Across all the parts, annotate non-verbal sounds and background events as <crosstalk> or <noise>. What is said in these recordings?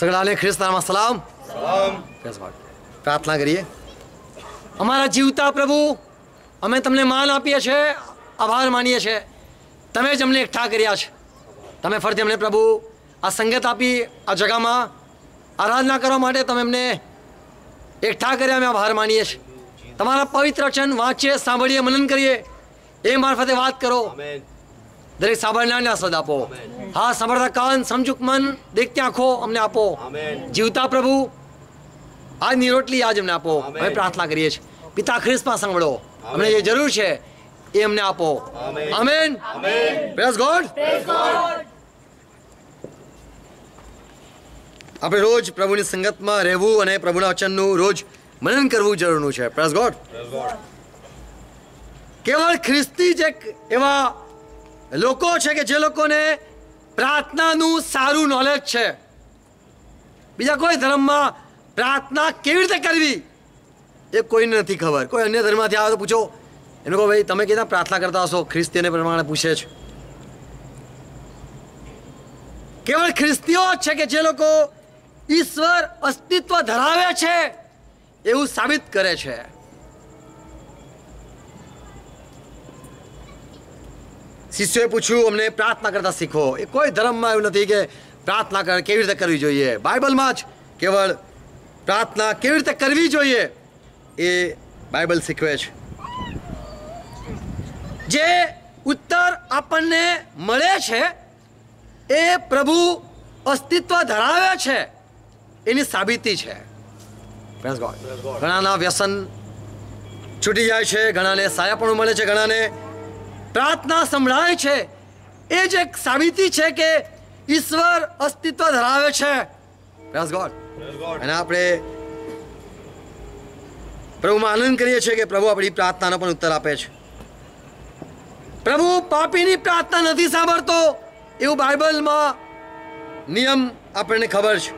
સગડાને ખ્રિસ્તનામાં સલામ પ્રાર્થના કરીએ અમારા જીવતા પ્રભુ અમે તમને માન આપીએ છીએ આભાર માનીએ છીએ તમે જ અમને એકઠા કર્યા છે તમે ફરીથી અમને પ્રભુ આ સંગત આપી આ જગામાં આરાધના કરવા માટે તમે અમને એકઠા કર્યા અમે આભાર માનીએ છીએ તમારા પવિત્ર વચન વાંચીએ સાંભળીએ મનન કરીએ એ મારફતે વાત કરો દરેક સાંભળનારને આસ્વાદ આપો. હા સાંભળતા કાન સમજુક મન દેખતી આંખો અમને આપો. જીવતા પ્રભુ આજ નિરોટલી આજ અમને આપો. અમે પ્રાર્થના કરીએ છીએ. પિતા ખ્રિસ્તમાં સાંભળો. અમને જે જરૂર છે એ અમને આપો. આમેન પ્રેસ ગોડ આપણે રોજ પ્રભુની સંગતમાં રહેવું અને પ્રભુના વચનનું રોજ મનન કરવું જરૂરનું છે. પ્રેસ ગોડ કેવળ ખ્રિસ્તી જ એક એવા લોકો છે કે જે લોકોને પ્રાર્થનાનું સારું નોલેજ છે. બીજા કોઈ ધર્મમાં પ્રાર્થના કેવી રીતે કરવી એ કોઈને નથી ખબર. કોઈ અન્ય ધર્મમાંથી આવે તો પૂછો. એનો કહો, ભાઈ, તમે કીધા પ્રાર્થના કરતા હશો? ખ્રિસ્તીને પ્રમાણે પૂછે છે. કેવળ ખ્રિસ્તીઓ જ છે કે જે લોકો ઈશ્વર અસ્તિત્વ ધરાવે છે એવું સાબિત કરે છે. શિષ્યોએ પૂછ્યું અમને પ્રાર્થના કરતા શીખો એ કોઈ ધર્મમાં એવું નથી કે પ્રાર્થના કર કેવી રીતે કરવી જોઈએ બાઇબલમાં જ કેવળ પ્રાર્થના કેવી રીતે કરવી જોઈએ એ બાઇબલ શીખવે છે જે ઉત્તર આપણને મળે છે એ પ્રભુ અસ્તિત્વ ધરાવે છે એની સાબિતી છે ઘણાના વ્યસન છૂટી જાય છે ઘણાને સાયાપણું મળે છે ઘણાને પ્રાર્થના સંભળાય છે. એ જ એક સાબિતી છે કે ઈશ્વર અસ્તિત્વ ધરાવે છે. God. અને આપણે પ્રભુમાં આનંદ કરીએ છીએ કે પ્રભુ આપણી પ્રાર્થનાનો પણ ઉત્તર આપે છે. પ્રભુ પાપીની પ્રાર્થના નથી સાંભળતો એવું બાઇબલમાં નિયમ આપણને ખબર છે.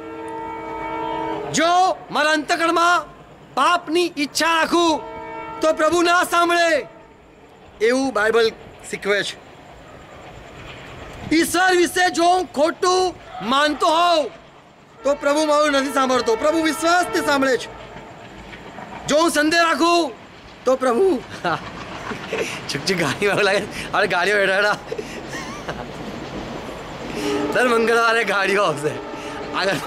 જો મારા અંતકણમાં પાપની ઈચ્છા રાખું તો પ્રભુ ના સાંભળે એવું બાઇબલ શીખવે છે ઈશ્વર વિશે જો હું ખોટું માનતો હોઉં, તો પ્રભુ મારું નથી સાંભળતો. પ્રભુ વિશ્વાસથી સાંભળે છે. જો હું સંદેહ રાખું, તો પ્રભુ <laughs> ચૂકચી ગાડી વાળું લાગે અરે ગાડીઓ હેઠળ દર મંગળવારે ગાડીઓ આવશે. આગળ.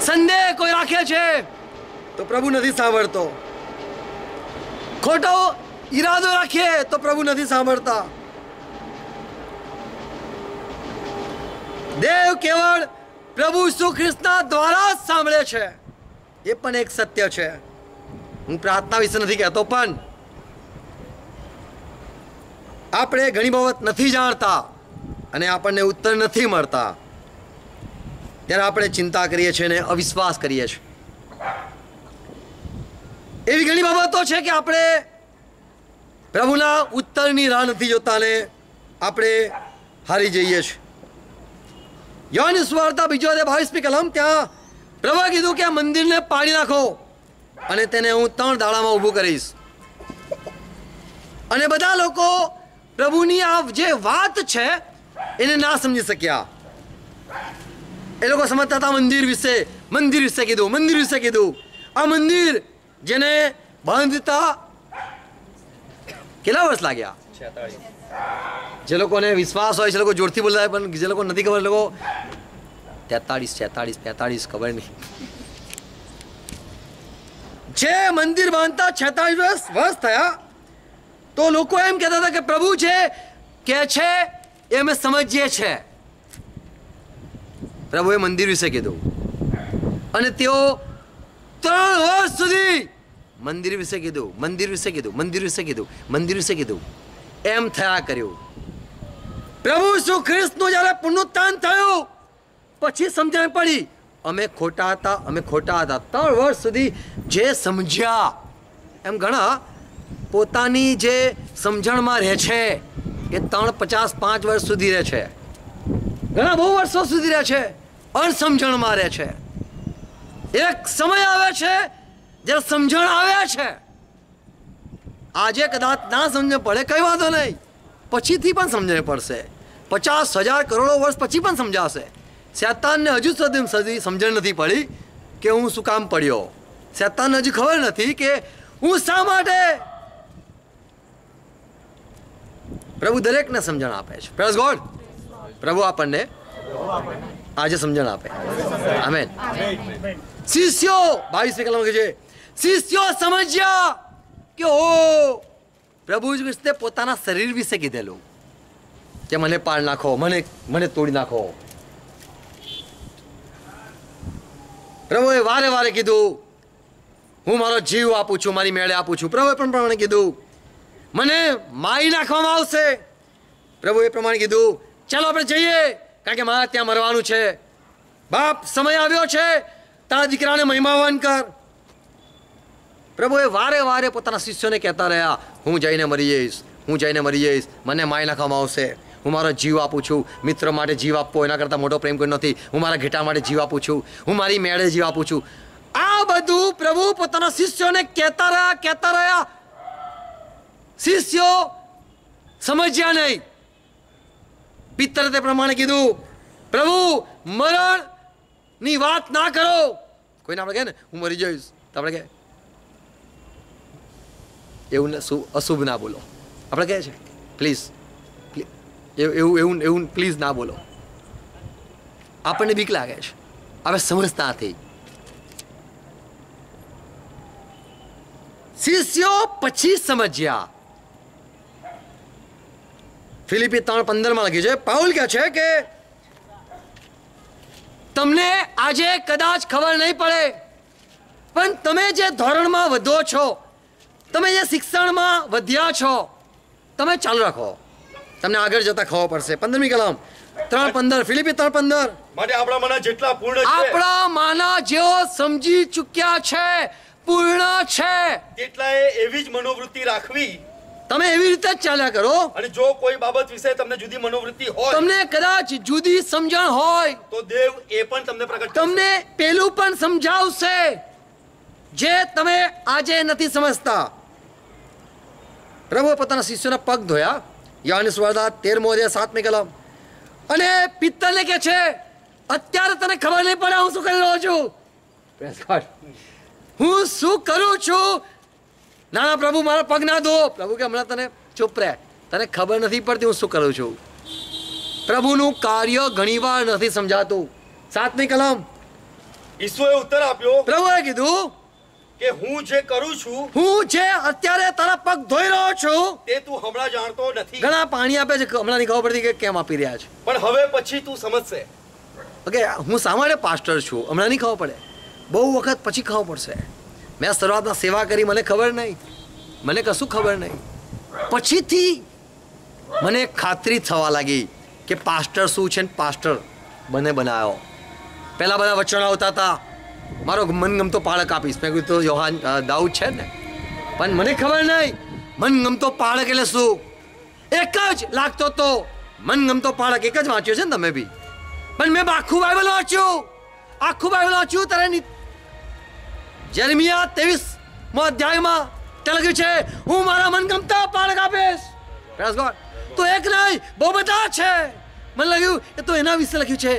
સંદેહ કોઈ રાખે છે, તો પ્રભુ નથી સાંભળતો. ખોટો ઈરાદો રાખીએ તો પ્રભુ નથી સાંભળતા. દેવ કેવળ પ્રભુ શ્રી ખ્રિસ્તના દ્વારા જ સાંભળે છે. એ પણ એક સત્ય છે. હું પ્રાર્થના વિશે નથી કહેતો, પણ આપણે ઘણી બાબત નથી જાણતા અને આપણને ઉત્તર નથી મળતા. ત્યારે આપણે ચિંતા કરીએ છીએ અને અવિશ્વાસ કરીએ છીએ. એવી ઘણી બાબતો છે કે આપણે પ્રભુના ઉત્તરની રાહ નથી જોતા ને આપણે હારી જઈએ છીએ. યોની સ્વાર્થા બીજો અધ્યાય બાવીસમી કલમ, ત્યાં પ્રભુએ કીધું કે આ મંદિરને પાડી નાખો અને તેને હું ત્રણ દાડામાં ઊભું કરીશ. અને બધા લોકો પ્રભુની આ જે વાત છે, એને ના સમજી શક્યા. એ લોકો સમજતા હતા મંદિર વિશે મંદિર વિશે કીધું, મંદિર વિશે કીધું. આ મંદિર જેને બાંધતા કેટલા વર્ષ લાગ્યા? જે લોકોને વિશ્વાસ હોય છે લોકો જોરથી બોલતા હોય, પણ જે લોકો નથી ખબર લોકો તેતાળીસ, છેતાળીસ, પેતાળીસ ખબર નહીં. જે મંદિર બાંધતા છેતાળીસ વર્ષ વર્ષ થયા, તો લોકો એમ કહેતા હતા કે પ્રભુ છે, કે છે, એ અમે સમજીએ છે. પ્રભુએ મંદિર વિશે કીધું. અને તેઓ ત્રણ વર્ષ સુધી મંદિર વિશે કીધું, મંદિર વિશે કીધું, મંદિર વિશે કીધું, મંદિર વિશે કીધું. એમ થયા કર્યું. પ્રભુ શ્રી ખ્રિસ્તનું જ્યારે પુનરુત્થાન થયું, પછી સમજણ પડી. અમે ખોટા હતા, અમે ખોટા હતા. ત્રણ વર્ષ સુધી જે સમજ્યા, એમ ઘણા પોતાની જે સમજણમાં રહે છે, એ ત્રણ પચાસ પાંચ વર્ષ સુધી રહે છે. ઘણા બહુ વર્ષો સુધી રહે છે, અણસમજણમાં રહે છે. એક સમય આવે છે જ્યારે સમજણ આવ્યા છે. આજે કદાચ ના સમજણ પડે કઈ વાંધો નહીં. પછીથી પણ સમજણ પડશે. પચાસ હજાર કરોડો વર્ષ પછી પણ સમજાશે. શેતાનને હજુ સુધી સમજણ નથી પડી કે હું શું કામ પડ્યો. શેતાનને હજુ ખબર નથી કે હું શા માટે? પ્રભુ દરેકને સમજણ આપે છે. પ્રેસ ગોડ પ્રભુ આપણને આજે સમજણ આપે. આમેન શિષ્યો બાવીસ કલમ કે છે શિષ્યો સમજ્યા કે ઓ પ્રભુ જ વિશે પોતાના શરીર વિશે કીધેલું કે મને પાળ નાખો મને મને તોડી નાખો પ્રભુએ વારે વારે કીધું હું મારો જીવ આપું છું મારી મેળે આપું છું પ્રભુએ પણ પ્રમાણે કીધું મને મારી નાખવામાં આવશે પ્રભુએ પ્રમાણે કીધું ચાલો આપણે જઈએ કારણ કે મારે ત્યાં મરવાનું છે બાપ સમય આવ્યો છે તારા દીકરાને મહિમાવાન કર પ્રભુએ વારે વારે પોતાના શિષ્યોને કહેતા રહ્યા, હું જઈને મરી જઈશ, હું જઈને મરી જઈશ, મને માય નાખવામાં આવશે. હું મારો જીવ આપું છું. મિત્ર માટે જીવ આપવો, એના કરતાં મોટો પ્રેમ કોઈ નથી. હું મારા ઘેટા માટે જીવ આપું છું. હું મારી મેળે જીવ આપું છું. આ બધું પ્રભુ પોતાના શિષ્યોને કહેતા રહ્યા કહેતા રહ્યા. શિષ્યો સમજ્યા નહીં. પિત્તરે તે પ્રમાણે કીધું, પ્રભુ, મરણની વાત ના કરો. કોઈને આપણે કહે ને, હું મરી જઈશ. તો આપણે કહે એવું અશુભ ના બોલો. આપણે કહે છે પ્લીઝ એવું એવું એવું પ્લીઝ ના બોલો. આપણને બીક લાગે છે. આપણે સમજતા નથી. શિષ્યો પછી સમજ્યા. ફિલિપી ત્રણ પંદરમાં લખી છે, પાઉલ કહે છે કે, તમને આજે કદાચ ખબર નહીં પડે, પણ તમે જે ધોરણમાં વધો છો તમે જે શિક્ષણમાં વધ્યા છો તમે ચાલુ રાખો. તમને આગળ જતા ખબર પડશે. પંદરમી કલમ ત્રણ પંદર ફિલિપી ત્રણ પંદર. માટે આપણા માના જેટલા પૂર્ણ છે આપણા માના જેઓ સમજી ચૂક્યા છે પૂર્ણ છે. તેટલા એવી જ મનોવૃત્તિ રાખવી. તમે એવી રીતે જ ચાલ્યા કરો. અને જો કોઈ બાબત વિશે તમને જુદી મનોવૃત્તિ હોય તમને કદાચ જુદી સમજણ હોય તો દેવ એ પણ તમને પ્રગટ તમને પેલું પણ સમજાવશે જે તમે આજે નથી સમજતા. પ્રભુએ પોતાના શિષ્યોના પગ ધોયા. યાની સ્વર્ધા તેરમો અધ્યાય સાતમી કલમ અને પિત્તલને કે છે અત્યારે તને ખબર નહીં પડે હું શું કરી રહ્યો છું. હું શું કરું છું? ના ના પ્રભુ મારા પગ ના ધો. પ્રભુ કે હમણાં તને ચૂપ રહે. તને ખબર નથી પડતી હું શું કરું છું. પ્રભુનું કાર્ય ઘણીવાર નથી સમજાતું. સાતમી કલમ ઈશ્વરે ઉત્તર આપ્યો. પ્રભુએ કીધું કે હું જે કરું છું હું જે અત્યારે તારા પગ ધોઈ રહ્યો છું તે તું હમણાં જાણતો નથી. ઘણા પાણી આપે છે હમણાં નહીં ખબર પડતી કે કેમ આપી રહ્યા છે. પણ હવે પછી તું સમજશે. ઓકે હું માટે પાસ્ટર છું? હમણાં નહીં ખબર પડે. બહુ વખત પછી ખબર પડશે. મેં શરૂઆતમાં સેવા કરી મને ખબર નહીં. મને કશું ખબર નહીં. પછીથી મને ખાતરી થવા લાગી કે પાસ્ટર શું છે ને પાસ્ટર બને બનાવ્યો પહેલાં બધા વચનો આવતા હતા. મારો મનગમતો પાળક આપીશ. મેં કીધું તો યોહાન દાઉદ છે ને? પણ મને ખબર નહીં, મનગમતો પાળક એટલે શું? એક જ લાગતો તો મનગમતો પાળક એક જ વાંચ્યો છે ને તમે બી. પણ મેં આખું બાઇબલ વાંચ્યું. આખું બાઇબલ વાંચ્યું તારે જર્મિયા ત્રેવીસ અધ્યાયમાં ત્યાં લખ્યું છે, હું મારા મનગમતા પાળક આપીશ. તો એક નહીં, બહુ બધા છે. મને લાગ્યું, એ તો એના વિશે લખ્યું છે.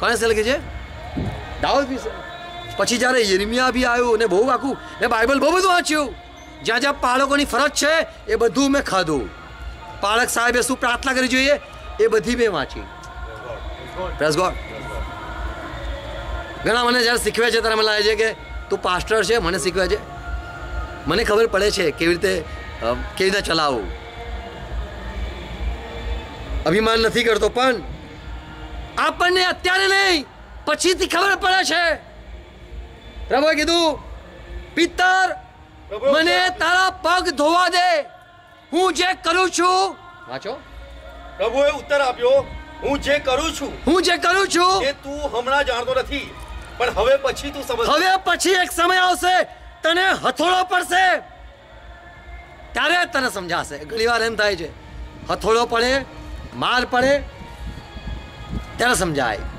કોને લખ્યું છે? દાઉદ વિશે. પછી જ્યારે યિર્મિયા બી આવ્યું ને બહુ આખું મેં બાઇબલ બહુ બધું વાંચ્યું, જ્યાં જ્યાં પાળકોની ફરજ છે, એ બધું મેં ખાધું. પાળક સાહેબે શું પ્રાર્થના કરવી જોઈએ? એ બધી મેં વાંચી. પ્રેસ ગોડ ઘણા મને જ્યારે શીખવે છે, ત્યારે મને લાગે છે કે તું પાસ્ટર છે, મને શીખવે છે. મને ખબર પડે છે કેવી રીતે કેવી રીતે ચલાવવું અભિમાન નથી કરતો, પણ આપણને અત્યારે નહીં, પછીથી ખબર પડે છે. પ્રભુએ કીધું પિત્તર મને તારા પગ ધોવા દે. હું જે કરું છું. વાંચો. પ્રભુએ ઉત્તર આપ્યો હું જે કરું છું હું જે કરું છું. એ તું હમણાં જાણતો નથી પણ હવે પછી તું સમજ હવે પછી એક સમય આવશે તને હથોડો પડશે. ત્યારે તને સમજાશે. ઘણી વાર એમ થાય છે હથોડો પડે માર પડે ત્યારે સમજાય.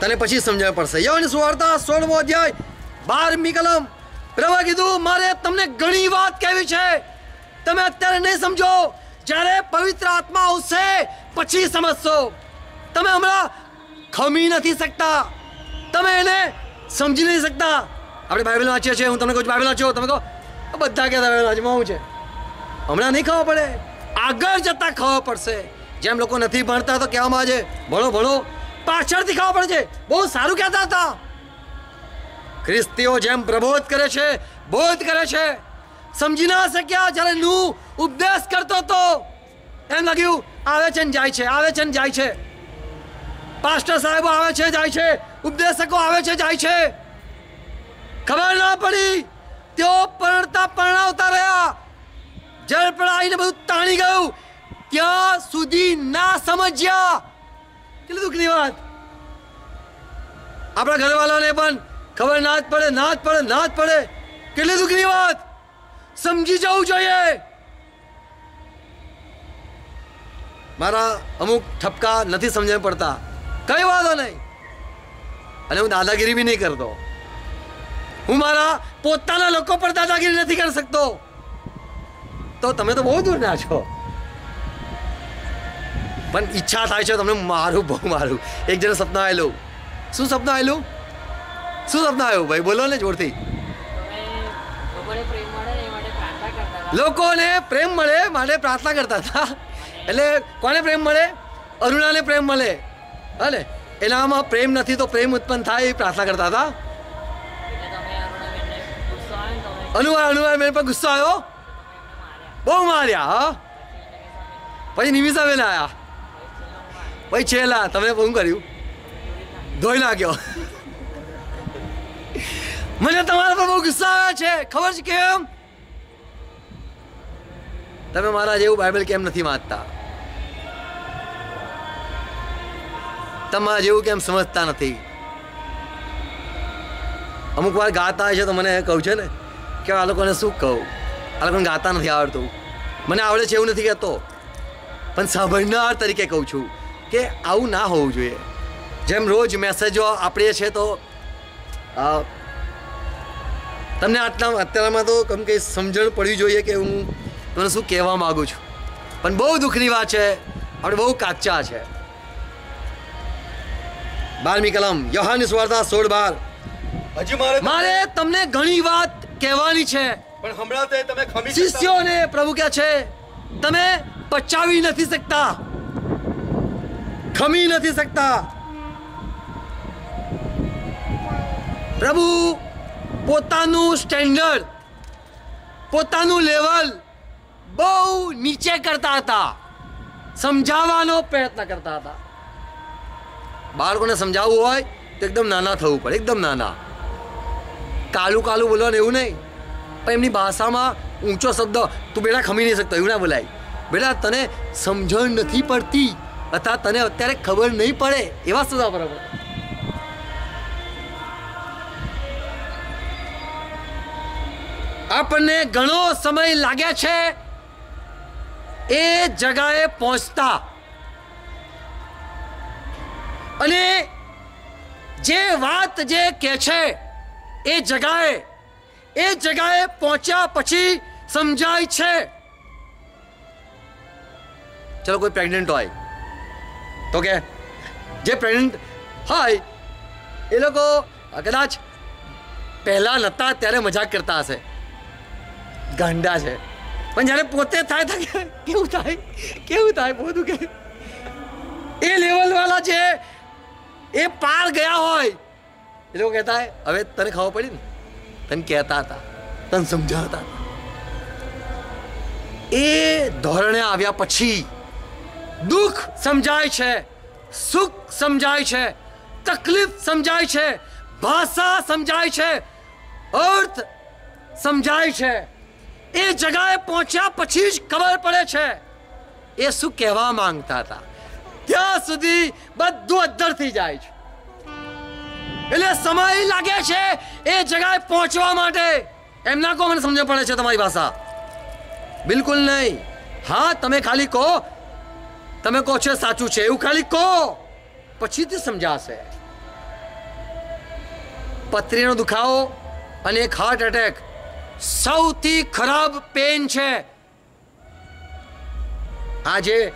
તને પછી સમજાવવું પડશે. યવન સુવાર્તા સોળમો અધ્યાય, બારમી કલમ. પ્રભા કીધું, મારે તમને ઘણી વાત કહેવી છે. તમે અત્યારે નહીં સમજો. જ્યારે પવિત્ર આત્મા આવશે, પછી સમજશો. તમે હમણાં ખમી નથી શકતા. તમે એને સમજી નહીં શકતા. આપણે બાઇબલ વાંચીએ છીએ. હું તમને કહું બાઇબલ વાંચો. તમે કહો, "આ બધા કહેતા બાઇબલ વાંચમાં છે. હમણાં નહીં ખબર પડે. આગળ જતાં ખબર પડશે. જેમ લોકો નથી ભણતા તો કહેવામાં આવે ભણો ભણો. પાછળથી ખબર પડે છે. બહુ સારું કહેતા હતા. ખ્રિસ્તીઓ જેમ પ્રબોધ કરે છે, બોધ કરે છે. સમજી ના શક્યા જ્યારે નું ઉપદેશ કરતો હતો. એમ લાગ્યું, આવે છે ને જાય છે, આવે છે ને જાય છે. પાસ્ટર સાહેબો આવે છે, જાય છે. ઉપદેશકો આવે છે, જાય છે. ખબર ના પડી, તેઓ પરણતા પરણાવતા રહ્યા. જળ પડાઈને બધું તાણી ગયું. ત્યાં સુધી ના સમજ્યા. કેટલી દુઃખની વાત? આપણા ઘરવાળાને પણ ખબર ના જ પડે, ના જ પડે, ના જ પડે. કેટલી દુઃખની વાત? સમજી જવું જોઈએ. મારા અમુક ઠપકા નથી સમજણ પડતા. કઈ વાંધો નહીં. અને હું દાદાગીરી બી નહીં કરતો. હું મારા પોતાના લોકો પર દાદાગીરી નથી કરી શકતો. તો તમે તો બહુ દૂર ના છો. પણ ઈચ્છા થાય છે તમને મારું, બહુ મારું. એક જણા સપના આવેલું શું સપના આવેલું શું સપના આવ્યું ભાઈ, બોલો ને જોરથી. લોકોને પ્રેમ મળે, માટે પ્રાર્થના કરતા હતા. એટલે કોને પ્રેમ મળે? અરુણાને પ્રેમ મળે. હે એનામાં પ્રેમ નથી તો પ્રેમ ઉત્પન્ન થાય એ પ્રાર્થના કરતા હતા. અનુવાર અનુવાર મેં પર ગુસ્સો આવ્યો. બહુ માર્યા, હા. પછી નિમિષા બેન પછી છેલ્લા તમે શું કર્યું? ધોઈ નાખ્યો. મને તમારા પર બહુ ગુસ્સા આવે છે, ખબર છે કેમ? તમે મારા જેવું બાઇબલ કેમ નથી વાંચતા? તમારા જેવું કેમ સમજતા નથી? અમુક વાર ગાતા હોય છે તો મને કહું છે ને, કે આ લોકોને શું કહું? આ લોકોને ગાતા નથી આવડતું. મને આવડે છે એવું નથી કહેતો. પણ સાંભળનાર તરીકે કહું છું. કે આવું ના હોવું જોઈએ. જેમ રોજ મેસેજો આપીએ છીએ તો તમને આટલા અત્યારમાં તો કમ કે સમજણ પડવી જોઈએ કે હું તમને શું કહેવા માગું છું. પણ બહુ દુઃખની વાત છે આપણે બહુ કાચા છે. બારમી કલમ યોહાની સ્વાર્થા સોળ બાર. હજી મારે મારે તમને ઘણી વાત કહેવાની છે. પણ હમણાં તે તમે શિષ્યોને પ્રભુ કહે છે તમે પચાવી નથી શકતા. ખમી નથી શકતા પ્રભુ પોતાનું સ્ટેન્ડર્ડ પોતાનું લેવલ બહુ નીચે કરતા હતા સમજાવવાનો પ્રયત્ન કરતા હતા બાળકોને સમજાવવું હોય તો એકદમ નાના થવું પડે એકદમ નાના કાલું કાલું બોલવાનું એવું નહીં પણ એમની ભાષામાં ઊંચો શબ્દ તું બેટા ખમી નહીં શકતો એવું ના બોલાય બેટા તને સમજણ નથી પડતી અથવા તને અત્યારે ખબર નહીં પડે એવા સજા બરાબર. આપણને ઘણો સમય લાગે છે એ જગાએ પહોંચતા. અને જે વાત જે કે છે એ જગાએ એ જગાએ પહોંચ્યા પછી સમજાય છે. ચલો કોઈ પ્રેગ્નન્ટ હોય. તો કે જે પ્રેગ્નન્ટ હોય, એ લોકો કદાચ પહેલા નહોતા ત્યારે મજાક કરતા હશે. ગાંડા છે. પણ જ્યારે પોતે થાય તો કેવું થાય? કેવું થાય? બધું કે એ લેવલ વાળા છે એ પાર ગયા હોય, એ લોકો કહેતા હવે તને ખબર પડી ને? તને કહેતા હતા, તને સમજાવતા એ ધોરણે આવ્યા પછી દુઃખ સમજાય છે, સુખ સમજાય છે, તકલીફ સમજાય છે, ભાષા સમજાય છે, અર્થ સમજાય છે. એ જગાએ પહોંચ્યા પછી જ ખબર પડે છે. એ શું કહેવા માંગતા હતા? ત્યાં સુધી બધું અદ્ધર થઈ જાય છે. એટલે સમય લાગે છે એ જગાએ પહોંચવા માટે. એમના કો મને સમજ પડે છે તમારી ભાષા? બિલકુલ નહીં. હા, તમે ખાલી કહો તમે કહો છો સાચું છે, એવું ખાલી કહો. પછી તે સમજાશે. પથરીનો દુખાવો અને એક હાર્ટ એટેક સૌથી ખરાબ પેન છે. આ જે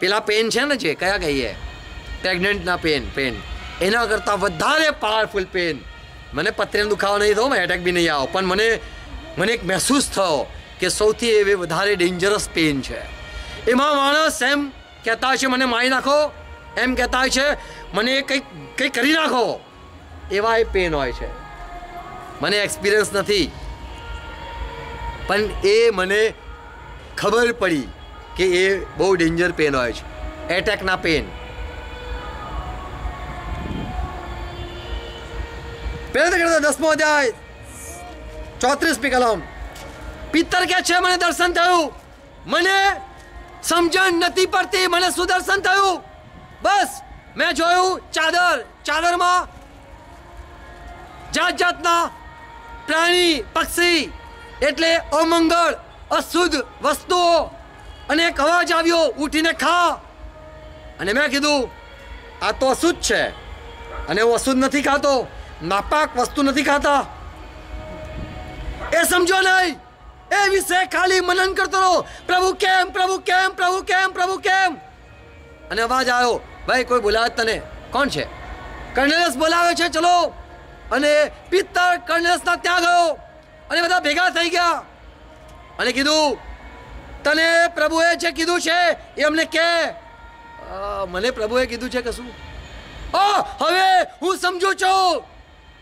પેલા પેન છે ને જે, કયા કહીએ? પ્રેગ્નન્ટના પેન પેન એના કરતાં વધારે પાવરફુલ પેન મને પત્રીનો દુખાવો નહીં થયો એટેક બી નહીં આવો. પણ મને મને એક મહેસૂસ થયો કે સૌથી એ વધારે ડેન્જરસ પેન છે. એમાં માણસ એમ કહેતા હોય છે, મને મારી નાખો. એમ કહેતા હોય છે, મને કંઈક કંઈક કરી નાખો. એવા એ પેન હોય છે. મને એક્સપિરિયન્સ નથી. પણ એ મને ખબર પડી કે એ બહુ ડેન્જર પેન હોય છે. એટેકના પેન પહેલા કરતા દસમો અધ્યાય ચોત્રીસમી કલમ. પિત્તર કે છે, મને દર્શન થયું. મને સમજણ નથી પડતી, મને સુદર્શન થયું. બસ, મેં જોયું ચાદર, ચાદરમાં જાત જાતના પ્રાણી, પક્ષી, એટલે અમંગળ, અશુદ્ધ વસ્તુઓ. અને એક અવાજ આવ્યો, ઉઠીને ખા. અને મેં કીધું, આ તો અશુદ્ધ છે. અને હું અશુદ્ધ નથી ખાતો, નાપાક વસ્તુ નથી ખાતા. એ સમજો નહીં. એ વિશે ખાલી મનન કરતો રહો. પ્રભુ કેમ પ્રભુ કેમ પ્રભુ કેમ પ્રભુ કેમ? અને અવાજ આવ્યો, ભાઈ, કોઈ બોલાવે તને. કોણ છે? કર્નેલસ બોલાવે છે, ચલો. અને પિત્તર કર્નેલસના ત્યાં ગયો. અને બધા ભેગા થઈ ગયા. અને કીધું, તને પ્રભુએ જે કીધું છે, એ અમને કે. મને પ્રભુએ કીધું છે કે શું ઓ હવે હું સમજુ છું.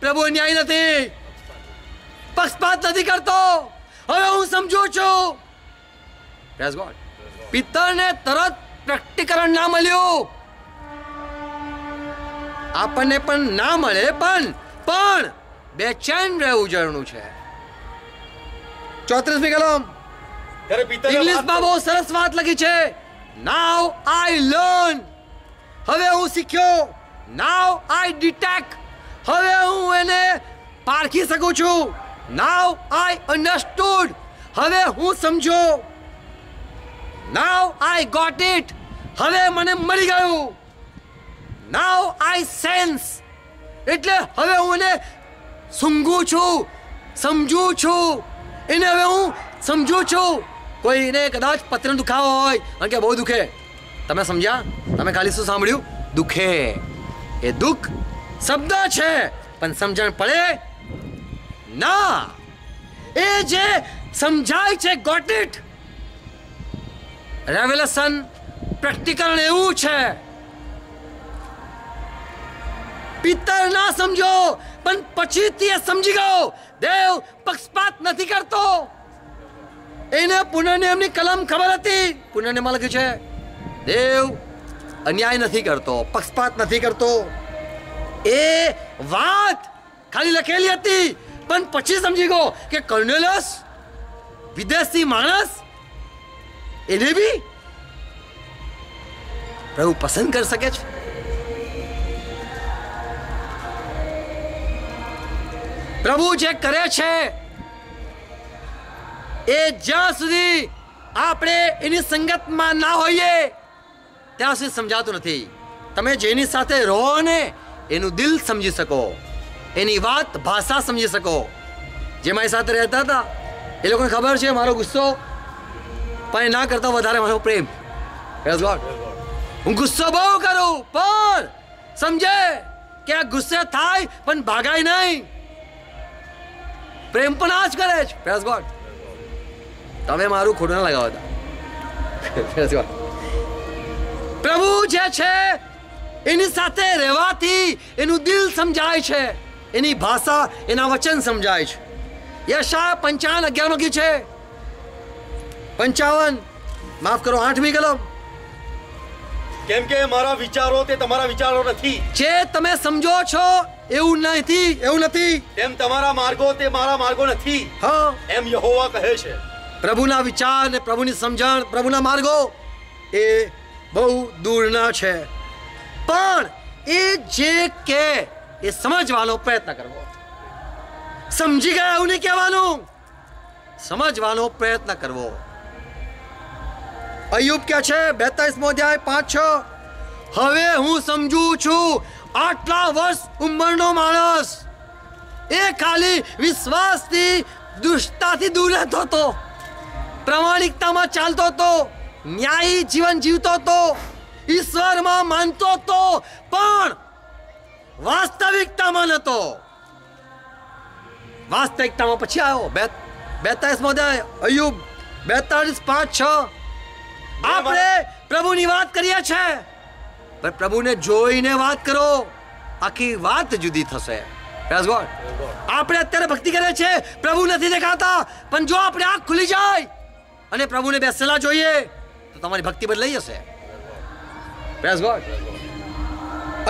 પ્રભુ ન્યાય નથી. પક્ષપાત નથી કરતો. હવે હું સમજુ છું. પ્રેઝ ગોડ પિત્તરને તરત પ્રકટીકરણ ના મળ્યું. આપણને પણ ના મળે પણ પણ બેચેન રહેવું જરૂરનું છે. ચોત્રીસમી કલમ. ઇંગ્લિશમાં બહુ સરસ વાત લખી છે. નાવ આઈ લર્ન હવે હું શીખ્યો. નાવ આઈ ડિટેક્ટ હવે હું એને પારખી શકું છું. નાવ આઈ અન્ડરસ્ટુડ હવે હું સમજો. નાવ આઈ ગોટ ઇટ હવે મને મળી ગયું. નાવ આઈ સેન્સ એટલે હવે હું એને સૂંઘું છું, સમજું છું. એને હવે હું સમજું છું. કોઈને કદાચ પત્ર દુખાવો હોય, કારણ કે બહુ દુખે. તમે સમજ્યા? તમે ખાલી શું સાંભળ્યું? દુખે. એ દુઃખ શબ્દ છે, પણ સમજણ પડે ના. એ જે સમજાય છે ગોટ ઇટ રેવલેશન પ્રેક્ટિકલ એવું છે. પિત્તર ના સમજો, પણ પછી તે સમજી ગયો. દેવ પક્ષપાત નથી કરતો. એને પુનર્નિયમની કલમ ખબર હતી. પુનર્નિયમ લખ્યું છે, દેવ અન્યાય નથી કરતો, પક્ષપાત નથી કરતો. એ વાત ખાલી લખેલી હતી. પણ પછી સમજી ગયો કે કર્નેલસ વિદેશી માણસ, એને બી પ્રભુ પસંદ કરી શકે છે. પ્રભુ જે કરે છે, એ જ્યાં સુધી આપણે એની સંગતમાં ના હોઈએ, ત્યાં સુધી સમજાતું નથી. તમે જેની સાથે રહો ને એનું દિલ સમજી શકો. એની વાત ભાષા સમજી શકો. જે મારી સાથે રહેતા હતા, એ લોકોને ખબર છે મારો ગુસ્સો, પણ ના કરતા વધારે મારો પ્રેમ. હું ગુસ્સો બહુ કરું, પણ સમજે કે આ ગુસ્સે થાય, પણ ભાગાય નહીં. પ્રેમ પણ આ જ કરે છે. પ્રેસ ગોડ તમે મારું ખોટું ના લગાવતા God. પ્રભુ જે છે, એની સાથે રહેવાથી એનું દિલ સમજાય છે. એની ભાષા એના વચન સમજાય છે. યશા પંચાવન અગિયારમો કયું છે. પંચાવન. માફ કરો આઠમી કલમ. કેમ કે મારા વિચારો તે તમારા વિચારો નથી. જે તમે સમજો છો એવું નથી એવું નથી. એમ તમારા માર્ગો તે મારા માર્ગો નથી. હા. એમ યહોવા કહે છે. પ્રભુના વિચાર ને પ્રભુની સમજણ પ્રભુના માર્ગો એ બહુ દૂરના છે. પણ એ જે કે એ સમજવાનો પ્રયત્ન કરવો. સમજી ગયા એવું નહીં કહેવાનું? સમજવાનો પ્રયત્ન કરવો. અયુબ કે છે બેતાલીસમો અધ્યાય પાંચ, છ. હવે હું સમજુ છું, આટલા વર્ષ ઉંમરનો માણસ. એ ખાલી વિશ્વાસથી, દુષ્ટતાથી દૂર રહેતો હતો. પ્રામાણિકતામાં ચાલતો હતો, ન્યાયી જીવન જીવતો હતો, ઈશ્વરમાં માનતો તો પણ વાસ્તવિકતામાં નતો વાસ્તવિકતામાં પછી આવ્યો. બે બેતાલીસ મોદે અયુબ બેતાલીસ પાંચ છ. આપણે પ્રભુની વાત કરીએ છે પણ પ્રભુને જોઈને વાત કરો. આખી વાત જુદી થશે. આપણે અત્યારે ભક્તિ કરીએ છે પ્રભુ નથી દેખાતા. પણ જો આપણે આંખ ખુલી જાય અને પ્રભુને બેસેલા જોઈએ તો તમારી ભક્તિ બદલાઈ જશે. Press God.